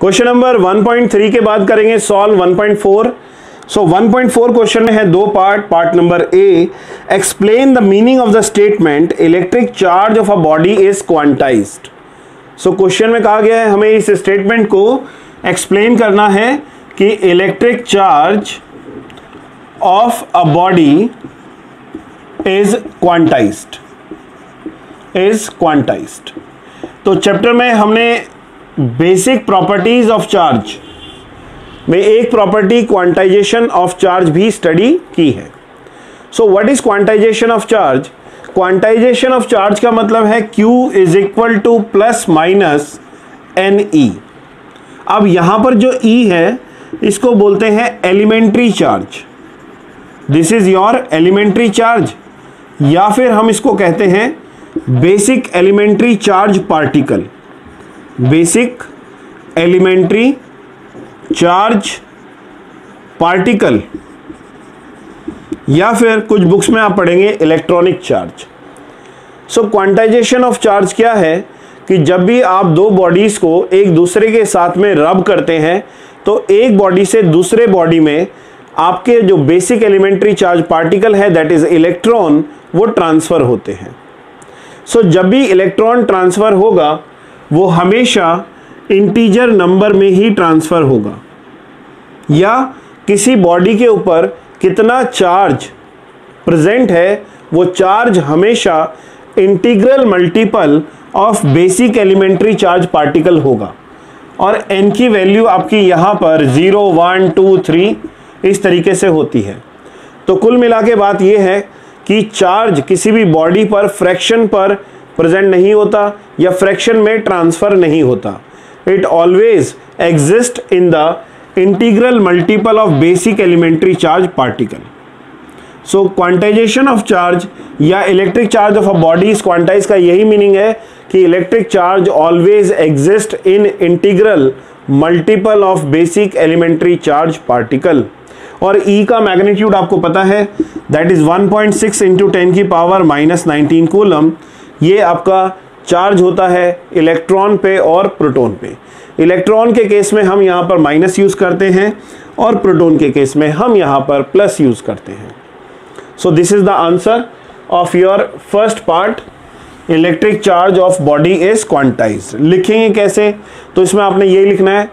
Question number 1.3 के बाद करेंगे सॉल्व 1.4 सो 1.4 क्वेश्चन में है, दो part part number A explain the meaning of the statement electric charge of a body is quantized so question में कहा गया है, हमें इस स्टेटमेंट को एक्सप्लेन करना है कि electric charge of a body is quantized is quantized तो चैप्टर में हमने बेसिक प्रॉपर्टीज़ ऑफ़ चार्ज में एक प्रॉपर्टी क्वांटाइजेशन ऑफ़ चार्ज भी स्टडी की है। So what is quantization of charge quantization of charge का मतलब है Q is equal to plus minus N E अब यहाँ पर जो E है, इसको बोलते हैं elementary charge this is your elementary charge या फिर हम इसको कहते हैं basic elementary charge particle basic elementary charge particle या फिर कुछ बुक्स में आप पढ़ेंगे electronic charge. So quantization of charge क्या है? कि जब भी आप दो बॉडीज को एक दूसरे के साथ में रब करते हैं तो एक बॉडी से दूसरे बॉडी में आपके जो बेसिक एलिमेंट्री चार्ज पार्टिकल है दैट इज़ इलेक्ट्रॉन वो ट्रांसफ़र होते हैं। सो so, जब भी इलेक्ट्रॉन ट्रांसफ़र होगा वो हमेशा इंटीजर नंबर में ही ट्रांसफ़र होगा। या किसी बॉडी के ऊपर कितना चार्ज प्रेजेंट है, वो चार्ज हमेशा integral multiple of basic elementary charge particle होगा। और एन की वैल्यू आपकी यहाँ पर ज़ीरो वन टू थ्री इस तरीके से होती है। तो कुल मिला के बात यह है कि चार्ज किसी भी बॉडी पर फ्रैक्शन पर प्रेजेंट नहीं होता या फ्रैक्शन में ट्रांसफ़र नहीं होता। It always exist in the integral multiple of basic elementary charge particle so quantization of charge या electric charge of a body is quantize का यही मीनिंग है कि electric charge always exist in integral multiple of basic elementary charge particle और E का magnitude आपको पता है that is 1.6 point six into ten की पावर माइनस नाइनटीन कूलम ये आपका चार्ज होता है इलेक्ट्रॉन पे और प्रोटॉन पे। इलेक्ट्रॉन के केस में हम यहाँ पर माइनस यूज़ करते हैं और प्रोटॉन के केस में हम यहाँ पर प्लस यूज़ करते हैं। So this is the answer of your first part electric charge of body is quantize लिखेंगे कैसे? तो इसमें आपने ये लिखना है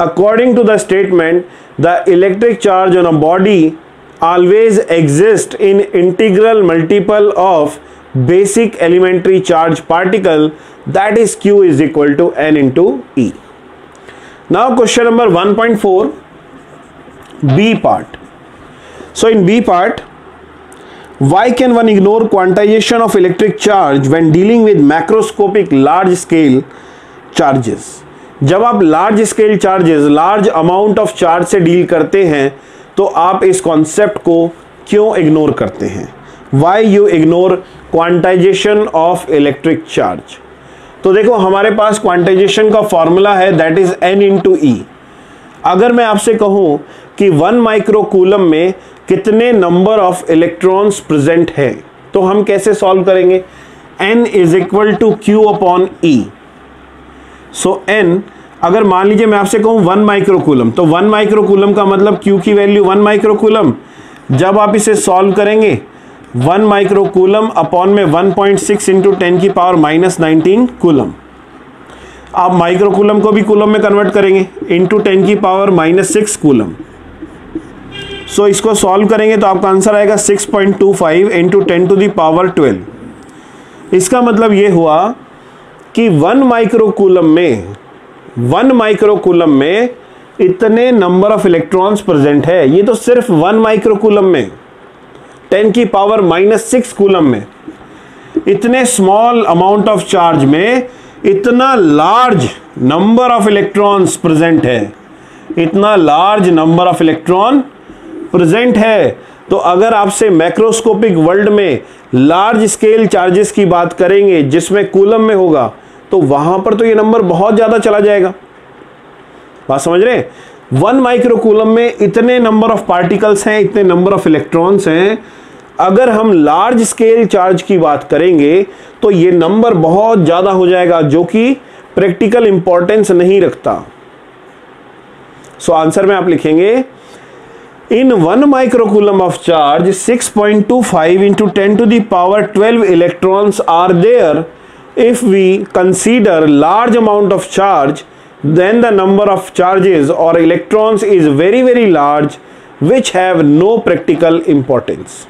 according to the statement the electric charge on a body always exist in integral multiple of basic elementary charge particle that is q is equal to n into e now question number 1.4 b part so in b part why can one ignore quantization of electric charge when dealing with macroscopic large scale charges जब आप large scale charges large amount of charge से deal करते हैं तो आप इस concept को क्यों इग्नोर करते हैं why you ignore quantization of electric charge तो देखो, हमारे पास क्वांटाइजेशन का फॉर्मूला है that is N into E अगर मैं आपसे कहूँ कि वन माइक्रोकूलम में कितने नंबर ऑफ़ इलेक्ट्रॉन्स प्रेजेंट है तो हम कैसे सॉल्व करेंगे? N is equal to Q upon E so N अगर मान लीजिए मैं आपसे कहूँ वन माइक्रोकूलम तो वन माइक्रोकूलम का मतलब क्यू की वैल्यू वन माइक्रोकूलम जब आप इसे सॉल्व करेंगे वन माइक्रोकूलम अपॉन में one point six into ten की पावर माइनस नाइनटीन कूलम। आप माइक्रोकूलम को भी कूलम में कन्वर्ट करेंगे इंटू टेन की power minus six coulomb. So इसको सॉल्व करेंगे तो आपका आंसर आएगा six point two five into ten to the power twelve इसका मतलब ये हुआ कि वन माइक्रोकूलम में, वन माइक्रोकूलम में इतने नंबर ऑफ़ इलेक्ट्रॉन्स प्रेजेंट है। ये तो सिर्फ़ वन माइक्रोकूलम में। टेन की पावर माइनस सिक्स कूलम में। इतने स्मॉल अमाउंट ऑफ़ चार्ज में इतना large number of electrons present है। इतना large number of electron present है। तो अगर आपसे मैक्रोस्कोपिक वर्ल्ड में लार्ज स्केल चार्जेस की बात करेंगे, जिसमें कूलम में होगा तो वहाँ पर तो ये नंबर बहुत ज़्यादा चला जाएगा। बात समझ रहे वन माइक्रोकूलम में इतने नंबर ऑफ़ पार्टिकल्स हैं इतने नंबर ऑफ़ इलेक्ट्रॉन्स हैं। अगर हम लार्ज स्केल चार्ज की बात करेंगे तो ये नंबर बहुत ज़्यादा हो जाएगा जो कि प्रैक्टिकल इंपॉर्टेंस नहीं रखता। सो so, आंसर में आप लिखेंगे in one microcoulomb of charge 6.25 into 10 to the power 12 electrons are there if we consider large amount of charge then the number of charges or electrons is very very large which have no practical importance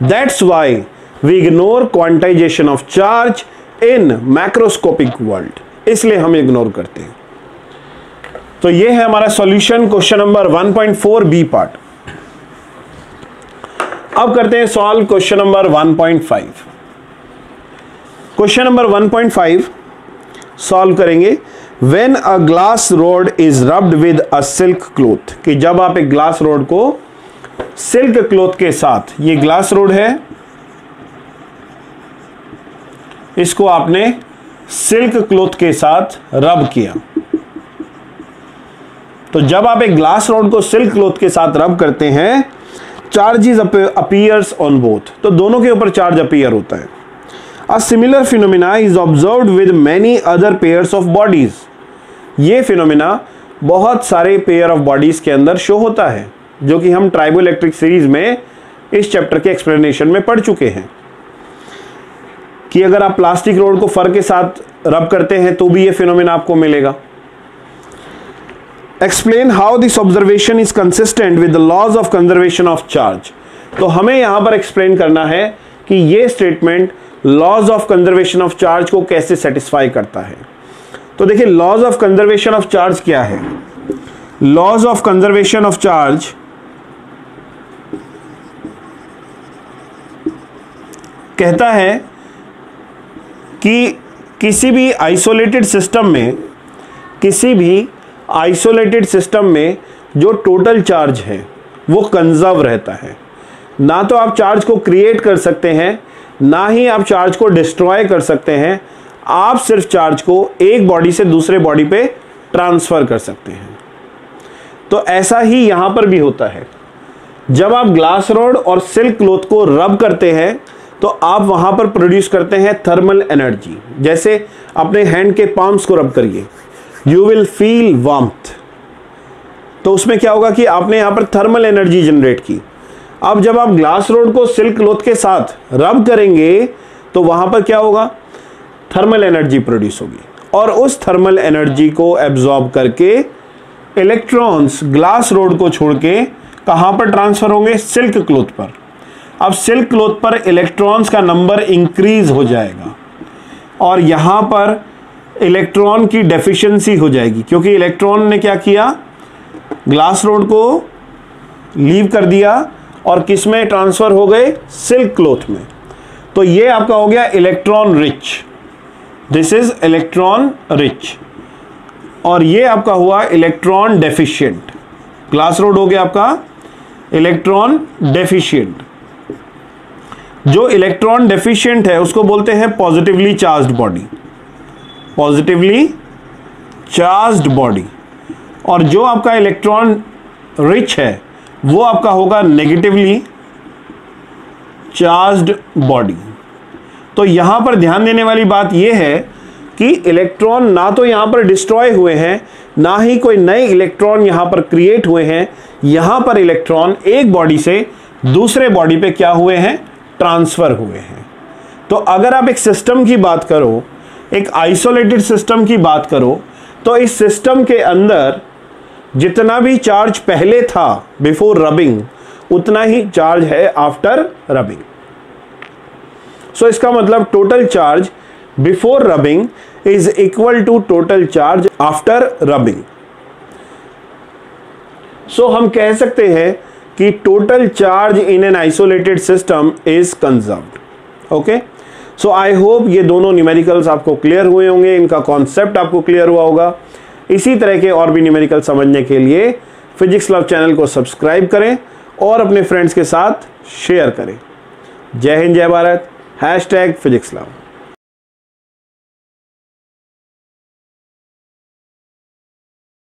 that's why we ignore quantization of charge in macroscopic world इसलिए हम ignore करते हैं तो ये है हमारा solution question number 1.4 B part अब करते हैं solve question number 1.5 question number 1.5 solve करेंगे when a glass rod is rubbed with a silk cloth कि जब आप एक ग्लास रोड को सिल्क क्लोथ के साथ, ये ग्लास रोड है, इसको आपने सिल्क क्लोथ के साथ रब किया। तो जब आप एक ग्लास रोड को सिल्क क्लोथ के साथ रब करते हैं चार्जेस अपीयर्स ऑन बोथ तो दोनों के ऊपर चार्ज अपीयर होता है। A similar phenomena is observe with many other pairs of bodies ये फिनोमिना बहुत सारे पेयर ऑफ़ बॉडीज के अंदर शो होता है, जो कि हम ट्राइबो इलेक्ट्रिक सीरीज़ में इस चैप्टर के एक्सप्लेनेशन में पढ़ चुके हैं। कि अगर आप प्लास्टिक रोड को फर के साथ रब करते हैं तो भी ये फिनोमिना आपको मिलेगा। Explain how this observation is consistent with the laws of conservation of charge तो हमें यहाँ पर एक्सप्लेन करना है कि ये statement laws of conservation of charge को कैसे सेटिस्फाई करता है? तो देखिए laws of conservation of charge क्या है? Laws of conservation of charge कहता है कि किसी भी आइसोलेटेड सिस्टम में, किसी भी आइसोलेटेड सिस्टम में जो टोटल चार्ज है, वो कंजर्व रहता है। ना तो आप चार्ज को क्रिएट कर सकते हैं ना ही आप चार्ज को डिस्ट्रॉय कर सकते हैं, आप सिर्फ़ चार्ज को एक बॉडी से दूसरे बॉडी पे ट्रांसफ़र कर सकते हैं। तो ऐसा ही यहाँ पर भी होता है। जब आप ग्लास रोड और सिल्क क्लोथ को रब करते हैं तो आप वहाँ पर प्रोड्यूस करते हैं थर्मल एनर्जी जैसे अपने हैंड के पाम्स को रब करिए। यू विल फील वार्मथ तो उसमें क्या होगा कि आपने यहाँ पर थर्मल एनर्जी जनरेट की। अब जब आप ग्लास रोड को सिल्क क्लोथ के साथ रब करेंगे तो वहाँ पर क्या होगा? थर्मल एनर्जी प्रोड्यूस होगी। और उस थर्मल एनर्जी को एब्जॉर्ब करके इलेक्ट्रॉन्स ग्लास रोड को छोड़ के कहाँ पर ट्रांसफ़र होंगे? सिल्क क्लोथ पर। अब सिल्क क्लोथ पर इलेक्ट्रॉन्स का नंबर इंक्रीज हो जाएगा। और यहाँ पर इलेक्ट्रॉन की डेफिशिएंसी हो जाएगी, क्योंकि इलेक्ट्रॉन ने क्या किया? ग्लास रोड को लीव कर दिया। और किसमें ट्रांसफ़र हो गए? सिल्क क्लोथ में। तो ये आपका हो गया electron rich. This is electron rich और ये आपका हुआ इलेक्ट्रॉन डेफिशिएंट ग्लास रोड हो गया आपका इलेक्ट्रॉन डेफिशिएंट जो इलेक्ट्रॉन डेफिशिएंट है, उसको बोलते हैं positively charged body positively charged body और जो आपका इलेक्ट्रॉन रिच है वो आपका होगा नेगेटिवली चार्ज्ड बॉडी तो यहाँ पर ध्यान देने वाली बात यह है कि इलेक्ट्रॉन ना तो यहाँ पर डिस्ट्रॉय हुए हैं, ना ही कोई नए इलेक्ट्रॉन यहाँ पर क्रिएट हुए हैं। यहाँ पर इलेक्ट्रॉन एक बॉडी से दूसरे बॉडी पे क्या हुए हैं? ट्रांसफ़र हुए हैं। तो अगर आप एक सिस्टम की बात करो, एक आइसोलेटेड सिस्टम की बात करो तो इस सिस्टम के अंदर जितना भी चार्ज पहले था बिफोर रबिंग उतना ही चार्ज है आफ्टर रबिंग सो इसका मतलब total charge before rubbing is equal to total charge after rubbing so हम कह सकते हैं कि total charge in an isolated system is conserved okay so I hope ये दोनों न्यूमेरिकल्स आपको क्लियर हुए होंगे, इनका कॉन्सेप्ट आपको क्लियर हुआ होगा। इसी तरह के और भी न्यूमेरिकल समझने के लिए फिजिक्स लव चैनल को सब्सक्राइब करें और अपने फ्रेंड्स के साथ शेयर करें। जय हिंद, जय भारत। Hashtag physics love